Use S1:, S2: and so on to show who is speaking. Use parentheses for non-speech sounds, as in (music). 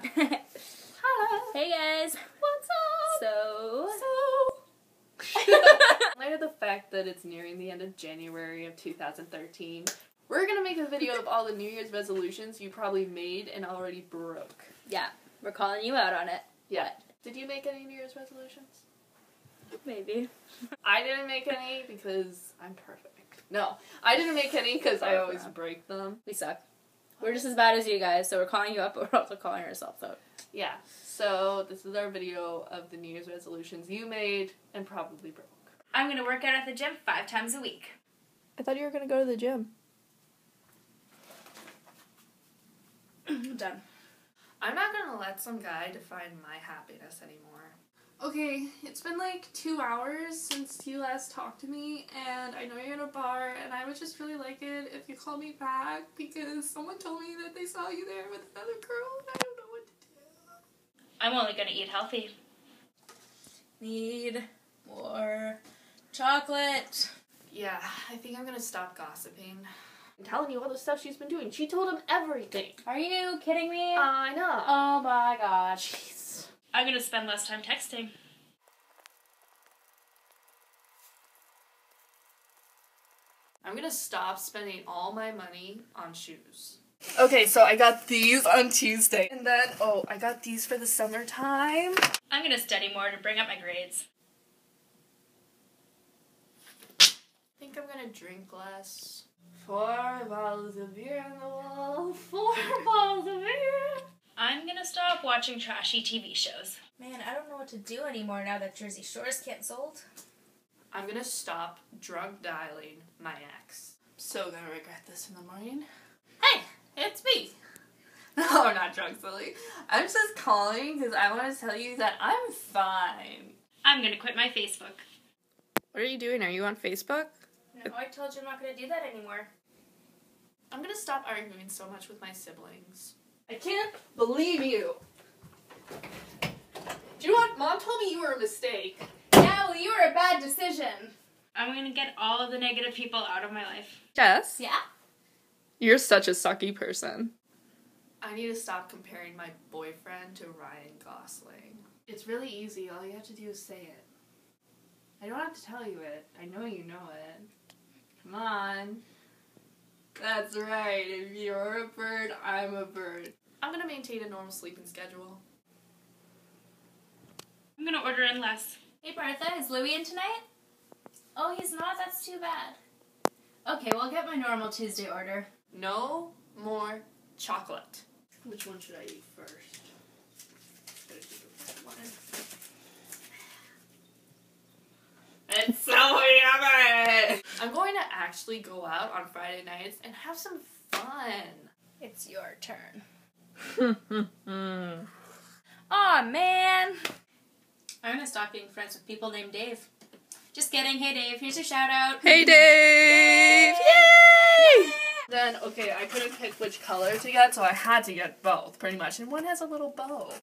S1: Hello.
S2: hey guys.
S1: What's up?
S2: So.
S1: So. In (laughs) light of the fact that it's nearing the end of January of 2013, we're gonna make a video of all the New Year's resolutions you probably made and already broke.
S2: Yeah, we're calling you out on it.
S1: Yeah. Did you make any New Year's resolutions?
S2: Maybe. (laughs)
S1: I didn't make any because I'm perfect. No, I didn't make any because I always break them.
S2: We suck. We're just as bad as you guys, so we're calling you up, (laughs) but we're also calling ourselves out.
S1: Yeah. So this is our video of the New Year's resolutions you made and probably broke.
S3: I'm gonna work out at the gym five times a week.
S1: I thought you were gonna go to the gym. (clears throat)
S3: Done.
S1: I'm not gonna let some guy define my happiness anymore.
S4: Okay, it's been like two hours since you last talked to me, and I know you're in a bar, and I would just really like it if you call me back because someone told me that they saw you there with another girl, and I don't know what to do.
S3: I'm only gonna eat healthy.
S2: Need more chocolate.
S1: Yeah, I think I'm gonna stop gossiping. I'm telling you all the stuff she's been doing. She told him everything.
S2: Are you kidding me?
S1: I know.
S2: oh my god.
S1: Jeez.
S3: I'm gonna spend less time texting.
S1: I'm gonna stop spending all my money on shoes. Okay, so I got these on Tuesday. And then, oh, I got these for the summertime.
S3: I'm gonna study more to bring up my grades.
S1: I think I'm gonna drink less. Four bottles of beer on the wall. Four (laughs) bottles of beer.
S3: I'm gonna stop watching trashy TV shows.
S2: Man, I don't know what to do anymore now that Jersey Shore's canceled.
S1: I'm gonna stop drug dialing my ex. So gonna regret this in the morning. Hey, it's me. (laughs) No, I'm not drunk, silly. I'm just calling because I want to tell you that I'm fine.
S3: I'm gonna quit my Facebook.
S1: What are you doing? Are you on Facebook?
S2: No, I told you I'm not gonna do that anymore.
S1: I'm gonna stop arguing so much with my siblings. I can't believe you. Do you know what? Mom told me you were a mistake.
S4: Yeah, well, you were a bad decision.
S3: I'm gonna get all of the negative people out of my life.
S1: Jess,
S2: Yeah?
S1: you're such a sucky person. I need to stop comparing my boyfriend to Ryan Gosling. It's really easy. All you have to do is say it. I don't have to tell you it. I know you know it. Come on. That's right. If you're a bird, I'm a bird. I'm gonna maintain a normal sleeping schedule.
S3: I'm gonna order in less.
S2: Hey Martha, is Louie in tonight? Oh, he's not? That's too bad. Okay, well, I'll get my normal Tuesday order.
S1: No more chocolate. Which one should I eat first? Gotta do the red. It's so yummy! I'm going to actually go out on Friday nights and have some fun.
S2: It's your turn. (laughs) Aw, man. I'm gonna stop being friends with people named Dave. Just kidding. Hey, Dave, here's your shout out.
S1: Hey, Dave! Yay! Then, okay, I couldn't pick which color to get, so I had to get both, pretty much. And one has a little bow.